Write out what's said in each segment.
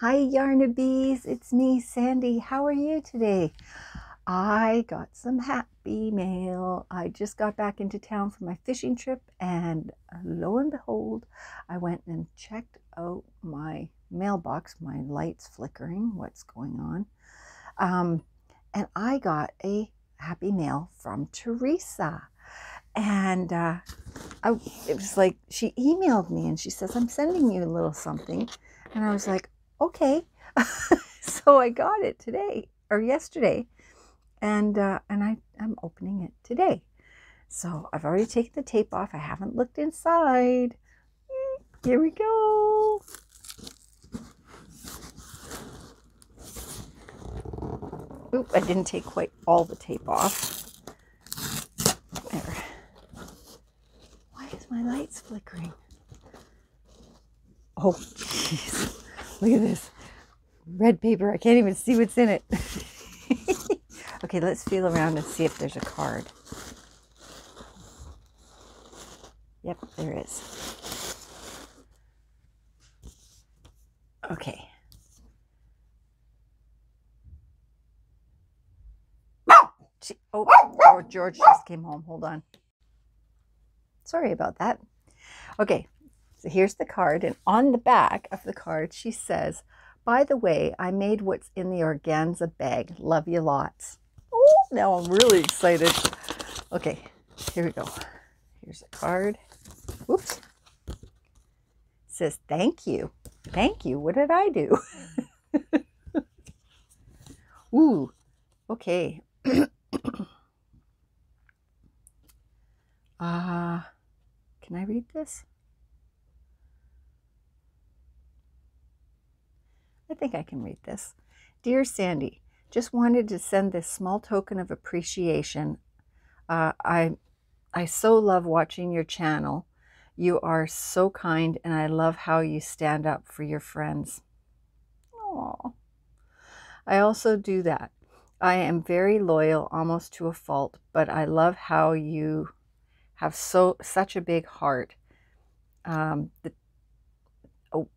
Hi, Yarnabees. It's me, Sandy. How are you today? I got some happy mail. I just got back into town for my fishing trip, and lo and behold, I went and checked out my mailbox. My light's flickering. What's going on? Um, and I got a happy mail from Theresa. And uh, I, it was like she emailed me and she says, I'm sending you a little something. And I was like, okay. so I got it today or yesterday, and uh, and I I'm opening it today. So I've already taken the tape off. I haven't looked inside. Here we go. Oop, I didn't take quite all the tape off. There. Why my lights flickering? Oh, jeez. Look at this red paper. I can't even see what's in it. okay, let's feel around and see if there's a card. Yep, there is. Okay. Oh, oh, George just came home. Hold on. Sorry about that. Okay, so here's the card, and on the back of the card, she says, By the way, I made what's in the organza bag. Love you lots. Oh, now I'm really excited. Okay, here we go. Here's a card. Whoops. It says, Thank you. Thank you. What did I do? Ooh, okay. Ah, uh, can I read this? I think I can read this. Dear Sandy, just wanted to send this small token of appreciation. Uh, I, I so love watching your channel. You are so kind, and I love how you stand up for your friends. Aww. I also do that. I am very loyal, almost to a fault, but I love how you have so such a big heart. Um, the, oh,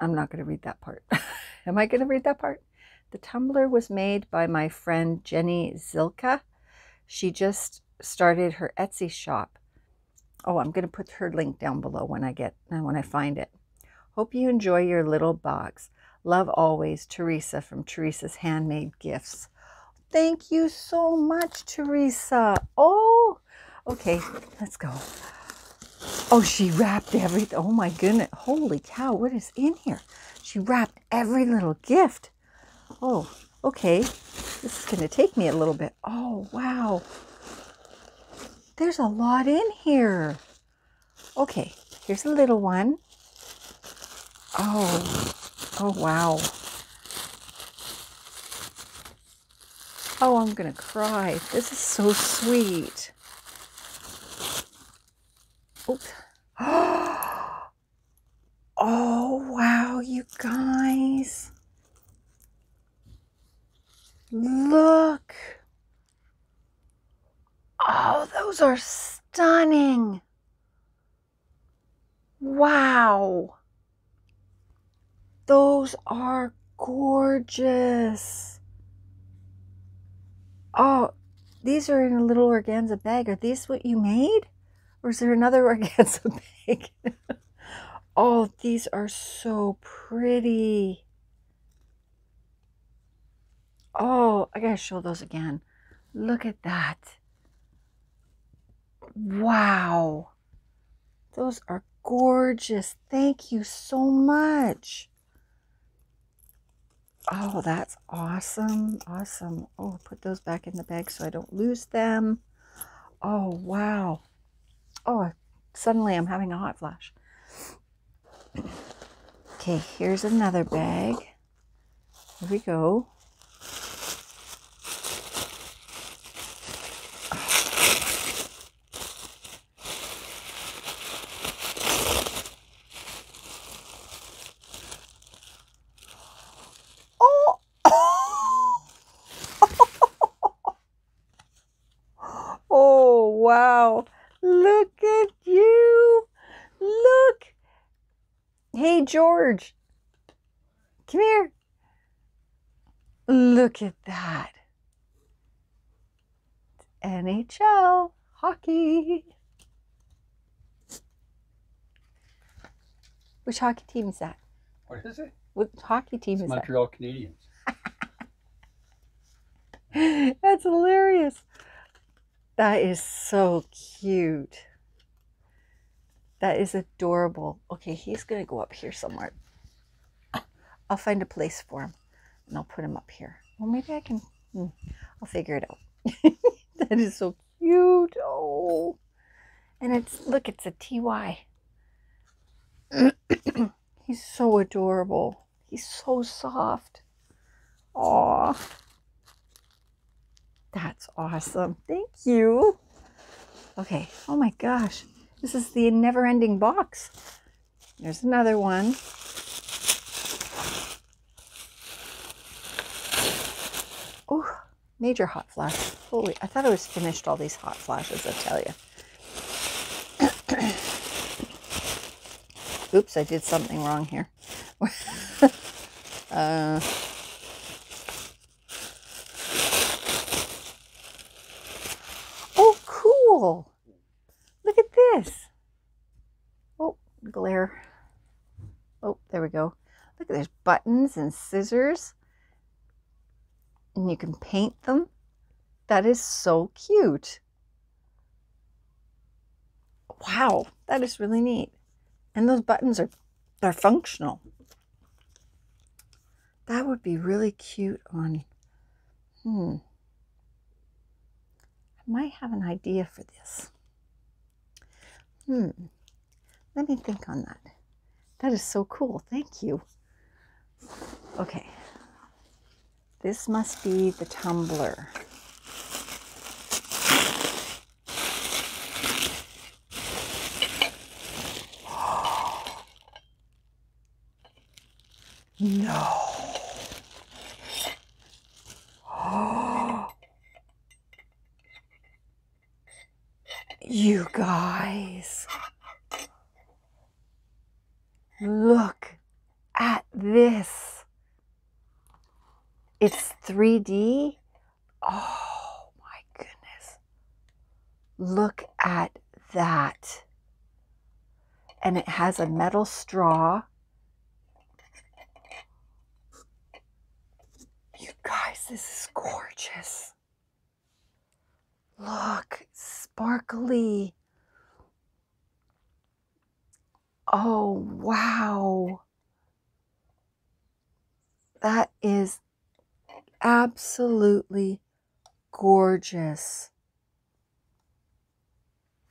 I'm not going to read that part. Am I going to read that part? The tumbler was made by my friend Jenny Zilka. She just started her Etsy shop. Oh, I'm going to put her link down below when I get when I find it. Hope you enjoy your little box. Love always, Theresa from Theresa's Handmade Gifts. Thank you so much, Theresa. Oh, okay, let's go. Oh, she wrapped everything. Oh my goodness. Holy cow, what is in here? She wrapped every little gift. Oh, okay. This is going to take me a little bit. Oh, wow. There's a lot in here. Okay, here's a little one. Oh, oh, wow. Oh, I'm going to cry. This is so sweet. Oops. Oh, wow, you guys. Look. Oh, those are stunning. Wow. Those are gorgeous. Oh, these are in a little organza bag. Are these what you made? Or is there another organza bag? Oh, these are so pretty. Oh, I gotta show those again. Look at that. Wow. Those are gorgeous. Thank you so much. Oh, that's awesome. Awesome. Oh, put those back in the bag so I don't lose them. Oh, wow. Oh, suddenly I'm having a hot flash. Okay, here's another bag. Here we go. Oh, oh wow. Look at you. George. Come here. Look at that. NHL hockey. Which hockey team is that? What is it? What hockey team It's is that? Montreal Canadiens. That's hilarious. That is so cute. That is adorable. Okay, he's going to go up here somewhere. I'll find a place for him and I'll put him up here. Well, maybe I can. hmm, I'll figure it out. that is so cute. Oh. And it's, look, it's a TY. He's so adorable. He's so soft. Aw. That's awesome. Thank you. Okay. Oh my gosh. This is the never ending box. There's another one. Oh, major hot flash. Holy, I thought I was finished all these hot flashes, I tell you. Oops, I did something wrong here. uh, oh, cool. Look at this. Oh, glare. Oh, there we go. Look, there's buttons and scissors. And you can paint them. That is so cute. Wow, that is really neat. And those buttons are they're functional. That would be really cute on hmm. I might have an idea for this. Hmm. Let me think on that. That is so cool. Thank you. Okay. This must be the tumbler. No. You guys. Look at this. It's 3D. Oh my goodness. Look at that. And it has a metal straw. You guys, this is gorgeous. Look, sparkly. Oh, wow. That is absolutely gorgeous.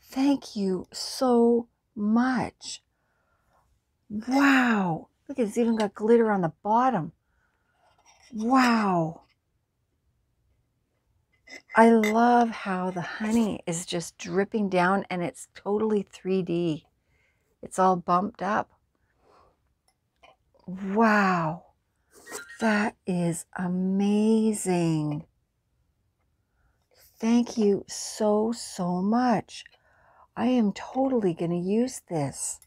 Thank you so much. Wow. Look, it's even got glitter on the bottom. Wow. I love how the honey is just dripping down and it's totally 3D. It's all bumped up. Wow. That is amazing. Thank you so, so much. I am totally going to use this.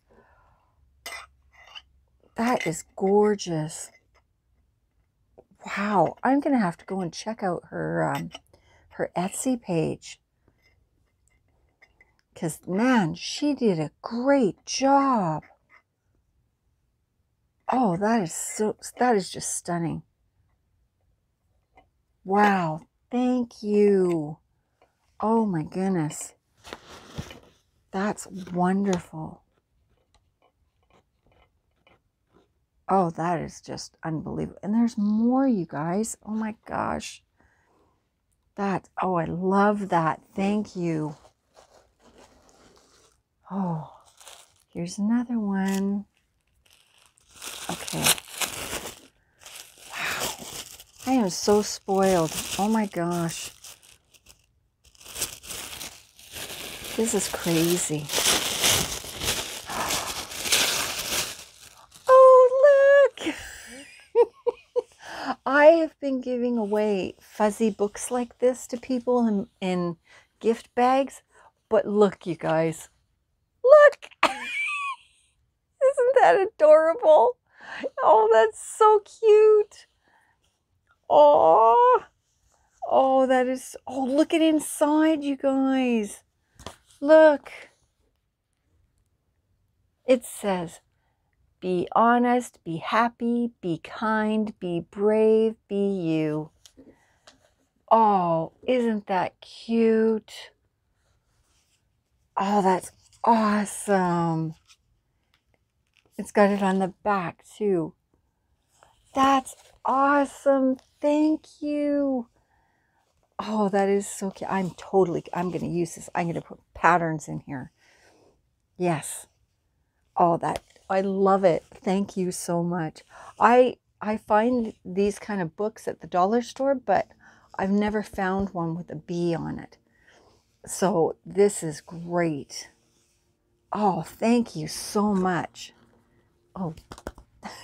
That is gorgeous. Wow. I'm going to have to go and check out her um, her Etsy page. Because, man, she did a great job. Oh, that is so, that is just stunning. Wow. Thank you. Oh my goodness. That's wonderful. Oh, that is just unbelievable. And there's more, you guys. Oh my gosh. That, oh, I love that. Thank you. Oh, here's another one. Okay. Wow. I am so spoiled. Oh my gosh. This is crazy. Oh, look. I have been giving away fuzzy books like this to people in, in gift bags. But look, you guys. Look. Isn't that adorable? Oh, that's so cute. Oh, oh, that is, oh, look at inside, you guys. Look. It says, be honest, be happy, be kind, be brave, be you. Oh, isn't that cute? Oh, that's awesome. It's got it on the back too. That's awesome. Thank you. Oh, that is so cute. I'm totally, I'm going to use this. I'm going to put patterns in here. Yes. Oh, that, I love it. Thank you so much. I, I find these kind of books at the dollar store, but I've never found one with a bee on it. So this is great. Oh, thank you so much. Oh,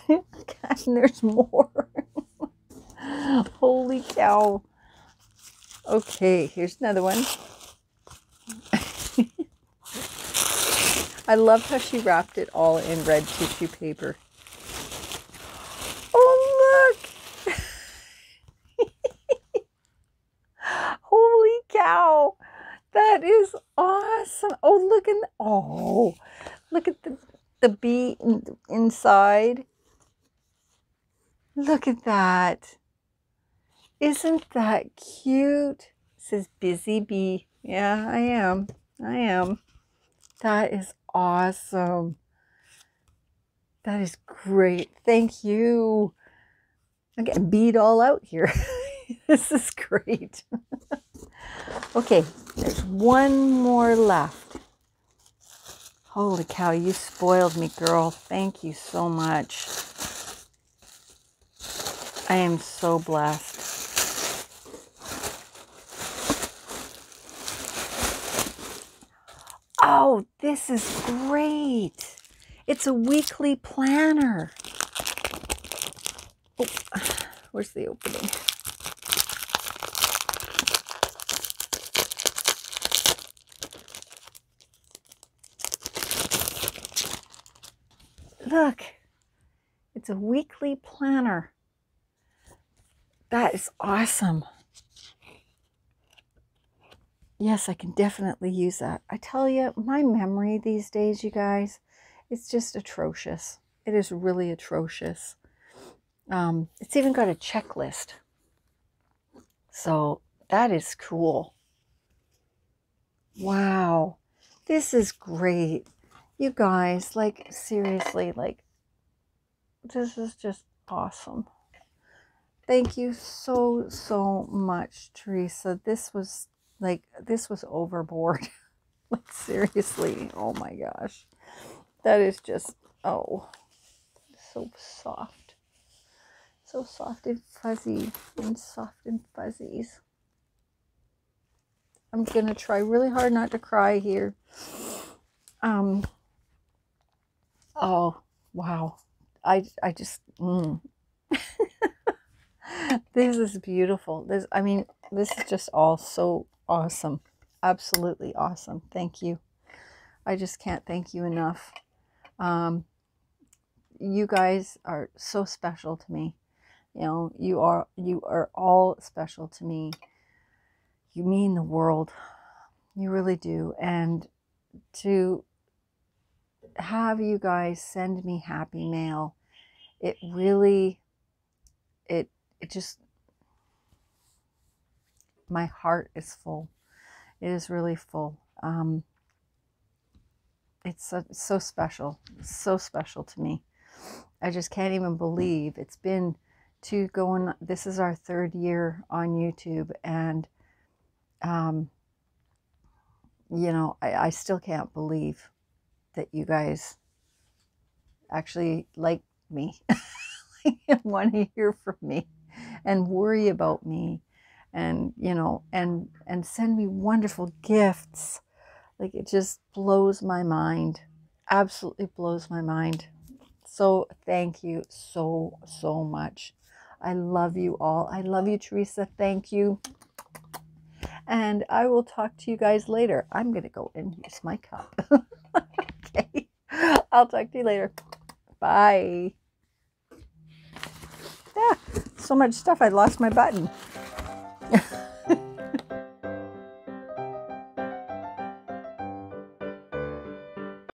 gosh, there's more. Holy cow. Okay, here's another one. I love how she wrapped it all in red tissue paper. Oh, look. Holy cow. That is awesome. Oh, look at oh, look at the the bee in, inside. Look at that. Isn't that cute? It says busy bee. Yeah, I am. I am. That is awesome. That is great. Thank you. I'm getting beat all out here. this is great. okay, there's one more left. Holy cow, you spoiled me, girl. Thank you so much. I am so blessed. Oh, this is great. It's a weekly planner. Oh, where's the opening? Look, it's a weekly planner. That is awesome. Yes, I can definitely use that. I tell you, my memory these days, you guys, it's just atrocious. It is really atrocious. Um, it's even got a checklist. So that is cool. Wow. This is great you guys, like, seriously, like, this is just awesome. Thank you so, so much, Theresa. This was, like, this was overboard. like, seriously, oh my gosh. That is just, oh, so soft. So soft and fuzzy and soft and fuzzies. I'm going to try really hard not to cry here. Um, Oh, wow. I, I just, mm. This is beautiful. This, I mean, this is just all so awesome. Absolutely awesome. Thank you. I just can't thank you enough. Um, you guys are so special to me. You know, you are, you are all special to me. You mean the world. You really do. And to have you guys send me happy mail. It really, it, it just, my heart is full. It is really full. Um, it's so, so special, so special to me. I just can't even believe it's been to going, this is our third year on YouTube and, um, you know, I, I still can't believe that you guys actually like me and want to hear from me and worry about me and you know and and send me wonderful gifts. Like it just blows my mind. Absolutely blows my mind. So thank you so so much. I love you all. I love you theresa. Thank you. And i will talk to you guys later. I'm going to go and use my cup. Okay. I'll talk to you later. Bye. Yeah, so much stuff, I lost my button.